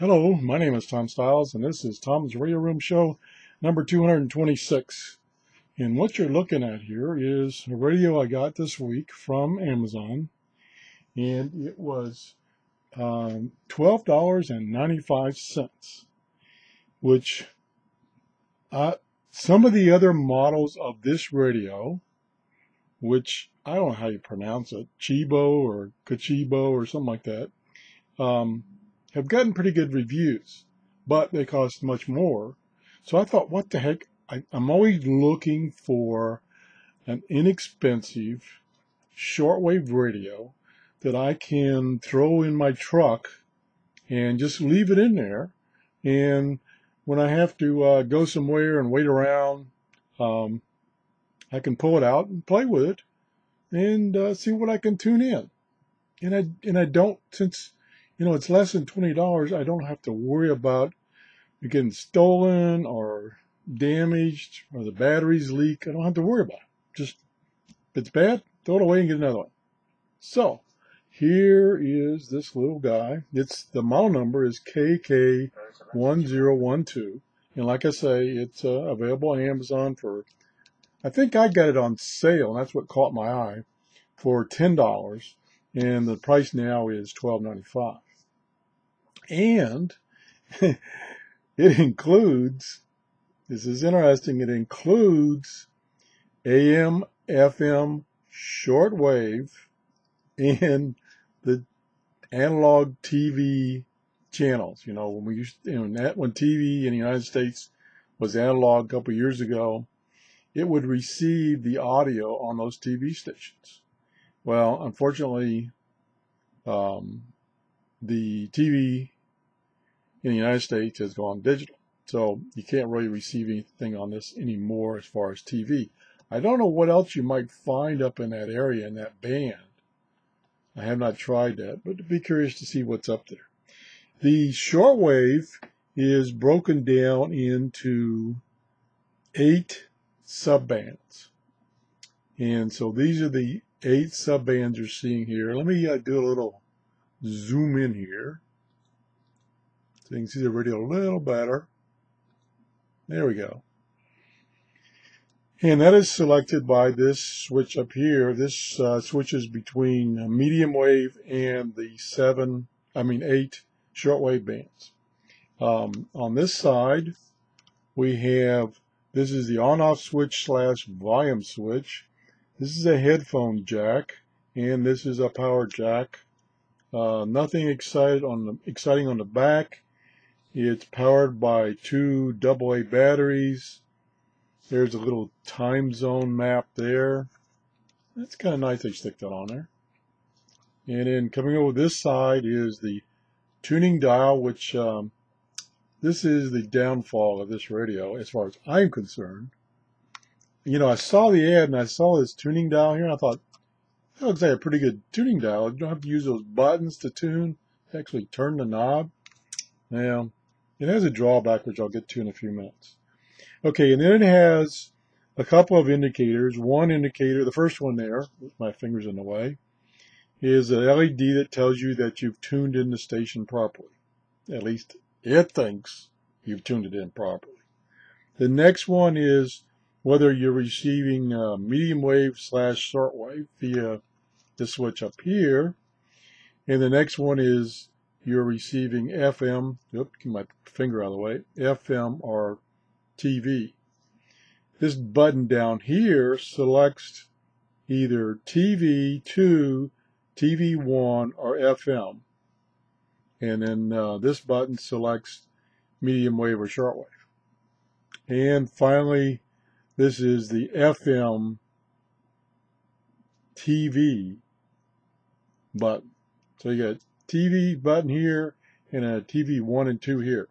Hello, my name is Tom Stiles, and this is Tom's Radio Room Show number 226. And what you're looking at here is a radio I got this week from Amazon, and it was um, $12.95, which uh, some of the other models of this radio, which I don't know how you pronounce it, Chibo or Kachibo or something like that, um, have gotten pretty good reviews, but they cost much more. So I thought, what the heck? I, I'm always looking for an inexpensive shortwave radio that I can throw in my truck and just leave it in there. And when I have to uh, go somewhere and wait around, um, I can pull it out and play with it and uh, see what I can tune in. And I and I don't since you know, it's less than $20. I don't have to worry about it getting stolen or damaged or the batteries leak. I don't have to worry about it. Just, if it's bad, throw it away and get another one. So, here is this little guy. It's the model number is KK1012. And like I say, it's uh, available on Amazon for, I think I got it on sale, and that's what caught my eye, for $10. And the price now is $12.95 and it includes, this is interesting, it includes AM, FM, shortwave, and the analog TV channels. You know, when we used, you know, when TV in the United States was analog a couple years ago, it would receive the audio on those TV stations. Well, unfortunately, um, the TV in the United States has gone digital. So you can't really receive anything on this anymore as far as TV. I don't know what else you might find up in that area in that band. I have not tried that, but be curious to see what's up there. The shortwave is broken down into eight subbands. And so these are the eight subbands you're seeing here. Let me uh, do a little zoom in here. So you can see the video a little better. There we go. And that is selected by this switch up here. This uh, switches between medium wave and the seven, I mean eight shortwave bands. Um, on this side, we have, this is the on-off switch slash volume switch. This is a headphone jack, and this is a power jack. Uh, nothing excited on the, exciting on the back. It's powered by two AA batteries. There's a little time zone map there. That's kind of nice they stick that on there. And then coming over this side is the tuning dial, which um, this is the downfall of this radio as far as I'm concerned. You know, I saw the ad and I saw this tuning dial here and I thought, that looks like a pretty good tuning dial. You don't have to use those buttons to tune, actually turn the knob. Now, it has a drawback, which I'll get to in a few minutes. Okay, and then it has a couple of indicators. One indicator, the first one there, with my finger's in the way, is an LED that tells you that you've tuned in the station properly. At least it thinks you've tuned it in properly. The next one is whether you're receiving uh, medium wave slash short wave via the switch up here. And the next one is you're receiving FM, oops, keep my finger out of the way, FM or TV. This button down here selects either TV 2, TV 1, or FM. And then uh, this button selects medium wave or shortwave. And finally, this is the FM TV button. So you got TV button here and a TV 1 and 2 here.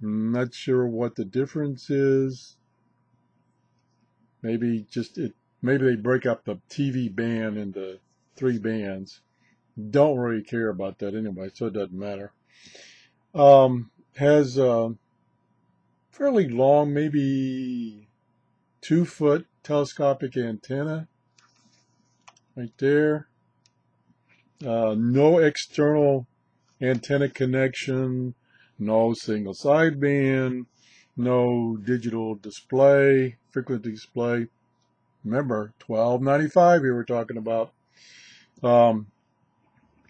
Not sure what the difference is. Maybe just it. Maybe they break up the TV band into three bands. Don't really care about that anyway, so it doesn't matter. Um, has a fairly long, maybe two foot telescopic antenna right there. Uh, no external antenna connection, no single sideband, no digital display, frequency display. Remember, 1295 here we're talking about. Um,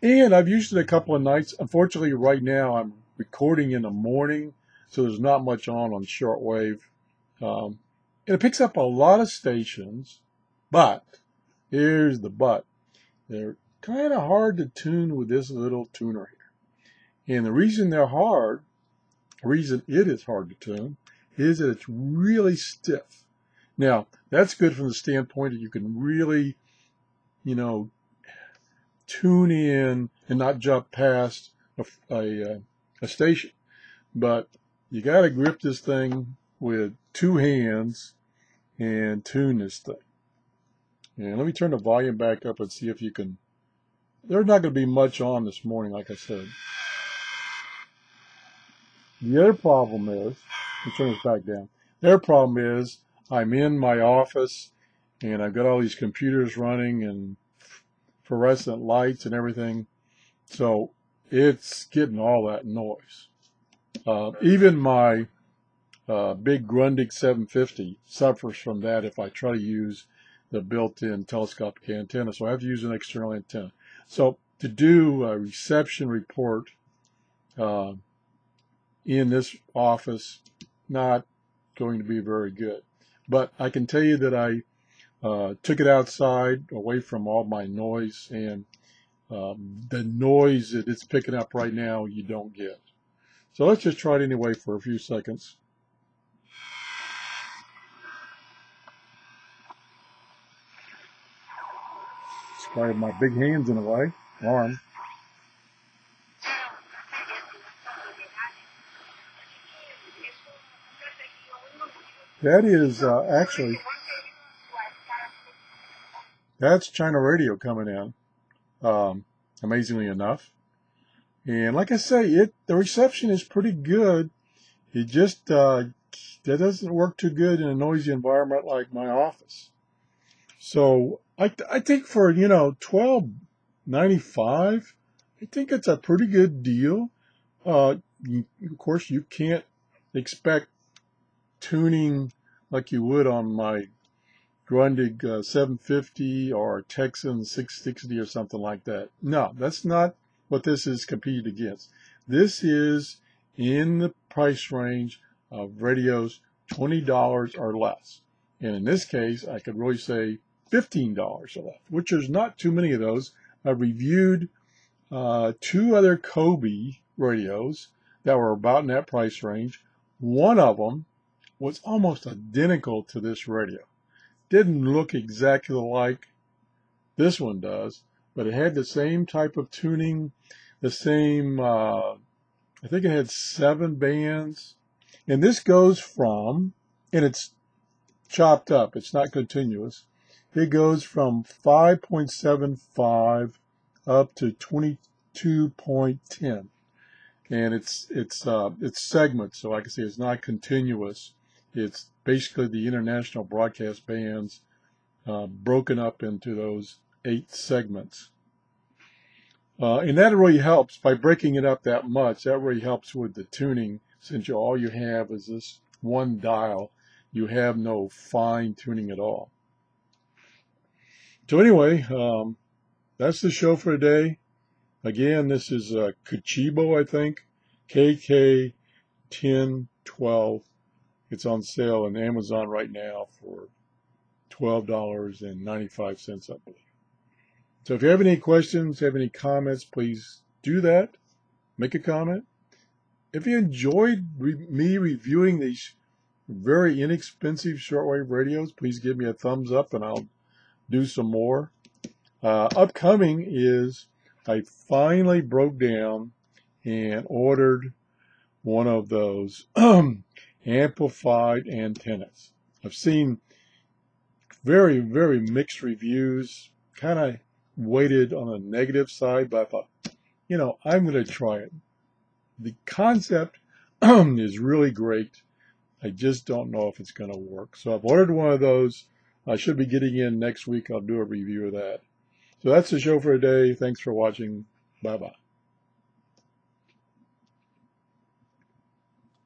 and I've used it a couple of nights. Unfortunately, right now I'm recording in the morning, so there's not much on on shortwave. Um, and it picks up a lot of stations, but here's the but. They're kind of hard to tune with this little tuner here. And the reason they're hard, the reason it is hard to tune, is that it's really stiff. Now, that's good from the standpoint that you can really, you know, tune in and not jump past a, a, uh, a station. But you got to grip this thing with two hands and tune this thing. And let me turn the volume back up and see if you can. There's not going to be much on this morning, like I said. The other problem is, let me turn this back down. The other problem is I'm in my office and I've got all these computers running and fluorescent lights and everything. So it's getting all that noise. Uh, even my uh, big Grundig 750 suffers from that if I try to use the built-in telescopic antenna. So I have to use an external antenna. So to do a reception report uh, in this office, not going to be very good. But I can tell you that I uh, took it outside away from all my noise and um, the noise that it's picking up right now you don't get. So let's just try it anyway for a few seconds. Sorry, my big hands in the way, arm. That is uh, actually that's China radio coming in, um, amazingly enough. And like I say, it the reception is pretty good. It just uh, that doesn't work too good in a noisy environment like my office. So I I think for you know twelve ninety five, I think it's a pretty good deal. Uh, of course, you can't expect tuning like you would on my Grundig uh, 750 or Tecsun 660 or something like that. No, that's not what this is competed against. This is in the price range of radios $20 or less. And in this case, I could really say $15 or less, which there's not too many of those. I reviewed uh, two other Kobe radios that were about in that price range. One of them was almost identical to this radio didn't look exactly like this one does, but it had the same type of tuning, the same, uh, I think it had seven bands. And this goes from, and it's chopped up, it's not continuous. It goes from 5.75 up to 22.10. And it's, it's, uh, it's segments. So I say, it's not continuous. It's basically the international broadcast bands uh, broken up into those eight segments. Uh, and that really helps by breaking it up that much. That really helps with the tuning since you, all you have is this one dial. You have no fine tuning at all. So anyway, um, that's the show for today. Again, this is uh, Kachibo, I think, KK1012 it's on sale on Amazon right now for $12.95, I believe. So if you have any questions, have any comments, please do that. Make a comment. If you enjoyed re me reviewing these very inexpensive shortwave radios, please give me a thumbs up and I'll do some more. Uh, upcoming is I finally broke down and ordered one of those amplified antennas. I've seen very, very mixed reviews, kind of weighted on the negative side, but I thought, you know, I'm going to try it. The concept is really great. I just don't know if it's going to work. So I've ordered one of those. I should be getting in next week. I'll do a review of that. So that's the show for today. Thanks for watching. Bye bye.